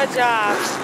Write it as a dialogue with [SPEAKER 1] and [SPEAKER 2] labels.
[SPEAKER 1] Good job.